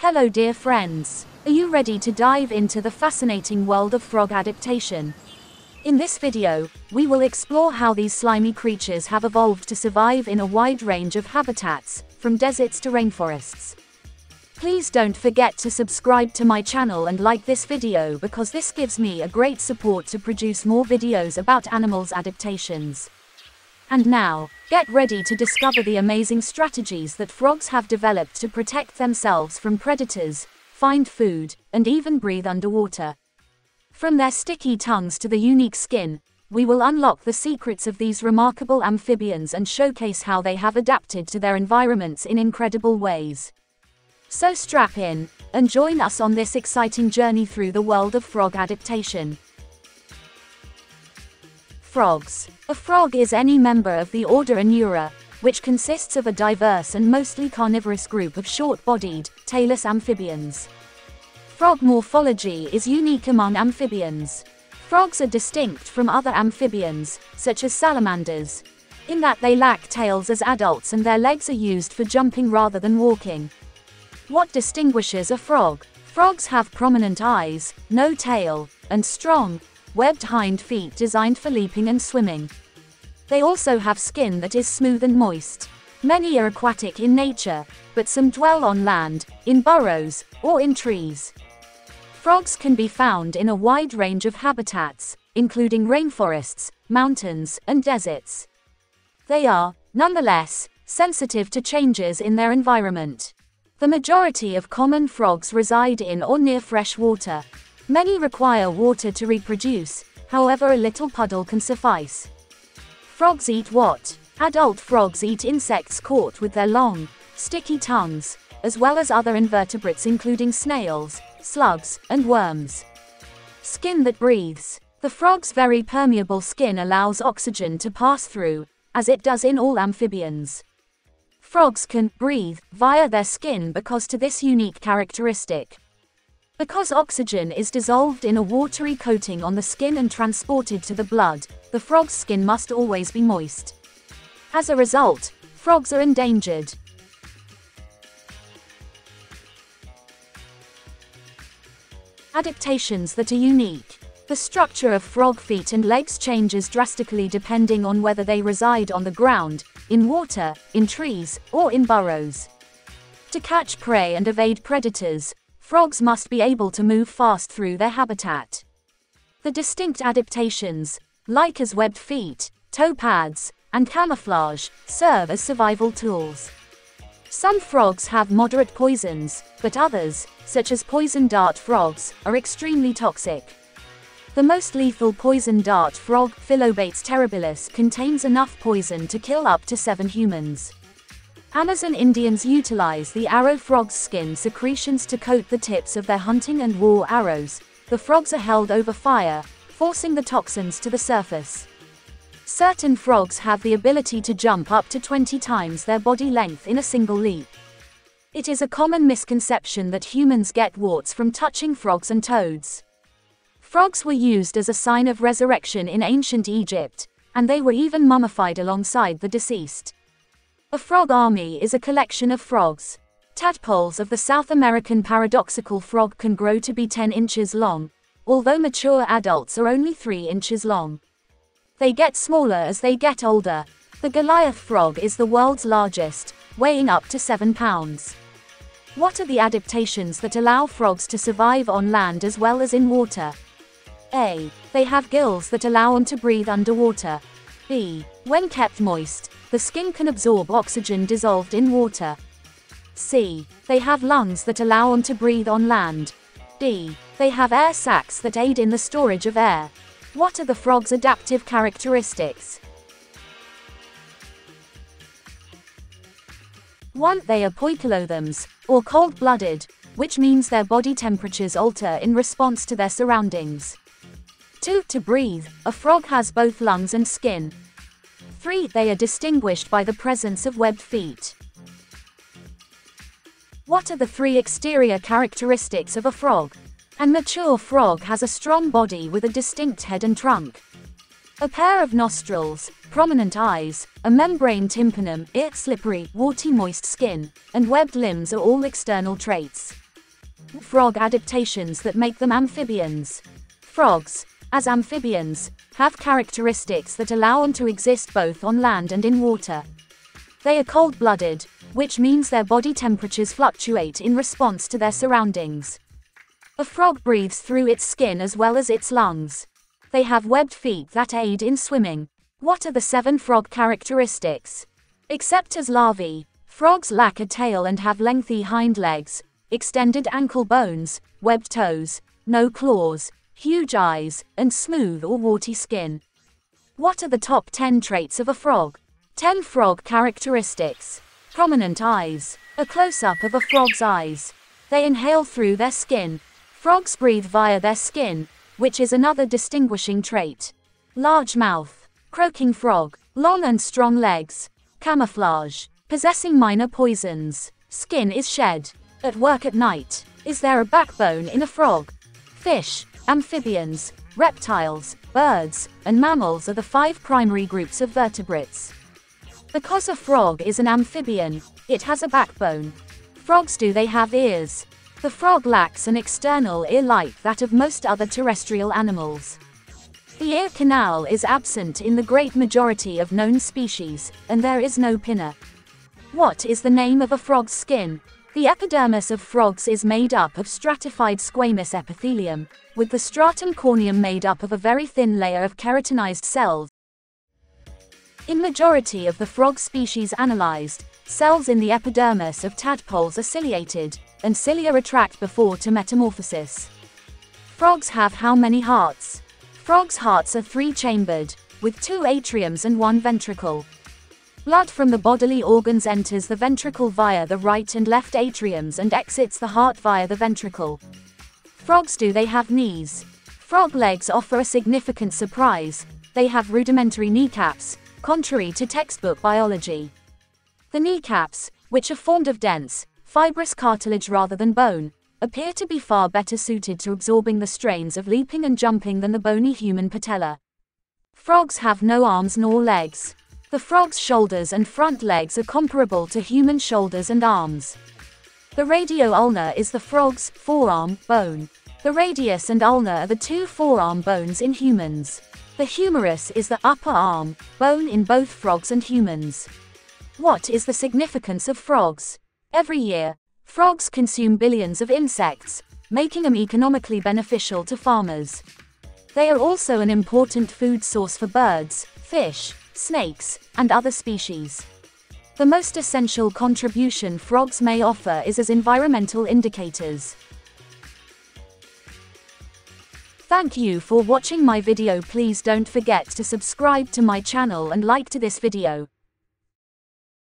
Hello dear friends. Are you ready to dive into the fascinating world of frog adaptation? In this video, we will explore how these slimy creatures have evolved to survive in a wide range of habitats, from deserts to rainforests. Please don't forget to subscribe to my channel and like this video because this gives me a great support to produce more videos about animals adaptations. And now, get ready to discover the amazing strategies that frogs have developed to protect themselves from predators, find food, and even breathe underwater. From their sticky tongues to the unique skin, we will unlock the secrets of these remarkable amphibians and showcase how they have adapted to their environments in incredible ways. So strap in, and join us on this exciting journey through the world of frog adaptation. Frogs. A frog is any member of the order Anura, which consists of a diverse and mostly carnivorous group of short-bodied, tailless amphibians. Frog morphology is unique among amphibians. Frogs are distinct from other amphibians, such as salamanders, in that they lack tails as adults and their legs are used for jumping rather than walking. What distinguishes a frog? Frogs have prominent eyes, no tail, and strong, webbed hind feet designed for leaping and swimming. They also have skin that is smooth and moist. Many are aquatic in nature, but some dwell on land, in burrows, or in trees. Frogs can be found in a wide range of habitats, including rainforests, mountains, and deserts. They are, nonetheless, sensitive to changes in their environment. The majority of common frogs reside in or near fresh water, Many require water to reproduce, however a little puddle can suffice. Frogs eat what? Adult frogs eat insects caught with their long, sticky tongues, as well as other invertebrates including snails, slugs, and worms. Skin that breathes. The frog's very permeable skin allows oxygen to pass through, as it does in all amphibians. Frogs can breathe via their skin because to this unique characteristic. Because oxygen is dissolved in a watery coating on the skin and transported to the blood, the frog's skin must always be moist. As a result, frogs are endangered. Adaptations that are unique. The structure of frog feet and legs changes drastically depending on whether they reside on the ground, in water, in trees, or in burrows. To catch prey and evade predators, Frogs must be able to move fast through their habitat. The distinct adaptations, like as webbed feet, toe pads, and camouflage, serve as survival tools. Some frogs have moderate poisons, but others, such as poison dart frogs, are extremely toxic. The most lethal poison dart frog, Phyllobates terribilis, contains enough poison to kill up to seven humans. Amazon Indians utilize the arrow frog's skin secretions to coat the tips of their hunting and war arrows. The frogs are held over fire, forcing the toxins to the surface. Certain frogs have the ability to jump up to 20 times their body length in a single leap. It is a common misconception that humans get warts from touching frogs and toads. Frogs were used as a sign of resurrection in ancient Egypt, and they were even mummified alongside the deceased. A frog army is a collection of frogs. Tadpoles of the South American paradoxical frog can grow to be 10 inches long, although mature adults are only 3 inches long. They get smaller as they get older. The Goliath frog is the world's largest, weighing up to 7 pounds. What are the adaptations that allow frogs to survive on land as well as in water? A. They have gills that allow them to breathe underwater. B. When kept moist, the skin can absorb oxygen dissolved in water. C. They have lungs that allow them to breathe on land. D. They have air sacs that aid in the storage of air. What are the frog's adaptive characteristics? 1. They are poikilotherians, or cold-blooded, which means their body temperatures alter in response to their surroundings. 2. To breathe, a frog has both lungs and skin. 3. They are distinguished by the presence of webbed feet. What are the three exterior characteristics of a frog? An mature frog has a strong body with a distinct head and trunk. A pair of nostrils, prominent eyes, a membrane tympanum, it slippery, warty moist skin, and webbed limbs are all external traits. frog adaptations that make them amphibians. Frogs, as amphibians, have characteristics that allow them to exist both on land and in water. They are cold blooded, which means their body temperatures fluctuate in response to their surroundings. A frog breathes through its skin as well as its lungs. They have webbed feet that aid in swimming. What are the seven frog characteristics? Except as larvae, frogs lack a tail and have lengthy hind legs, extended ankle bones, webbed toes, no claws, huge eyes, and smooth or warty skin. What are the top 10 traits of a frog? 10 frog characteristics. Prominent eyes. A close up of a frog's eyes. They inhale through their skin. Frogs breathe via their skin, which is another distinguishing trait. Large mouth. Croaking frog. Long and strong legs. Camouflage. Possessing minor poisons. Skin is shed. At work at night. Is there a backbone in a frog? Fish. Amphibians, reptiles, birds, and mammals are the five primary groups of vertebrates. Because a frog is an amphibian, it has a backbone. Frogs do they have ears? The frog lacks an external ear like that of most other terrestrial animals. The ear canal is absent in the great majority of known species, and there is no pinna. What is the name of a frog's skin? The epidermis of frogs is made up of stratified squamous epithelium, with the stratum corneum made up of a very thin layer of keratinized cells. In majority of the frog species analyzed, cells in the epidermis of tadpoles are ciliated, and cilia retract before to metamorphosis. Frogs have how many hearts? Frogs' hearts are three-chambered, with two atriums and one ventricle. Blood from the bodily organs enters the ventricle via the right and left atriums and exits the heart via the ventricle. Frogs do they have knees? Frog legs offer a significant surprise. They have rudimentary kneecaps, contrary to textbook biology. The kneecaps, which are formed of dense, fibrous cartilage rather than bone, appear to be far better suited to absorbing the strains of leaping and jumping than the bony human patella. Frogs have no arms nor legs. The frog's shoulders and front legs are comparable to human shoulders and arms. The radio ulna is the frog's forearm bone. The radius and ulna are the two forearm bones in humans. The humerus is the upper arm bone in both frogs and humans. What is the significance of frogs? Every year, frogs consume billions of insects, making them economically beneficial to farmers. They are also an important food source for birds, fish, snakes, and other species. The most essential contribution frogs may offer is as environmental indicators. Thank you for watching my video please don't forget to subscribe to my channel and like to this video.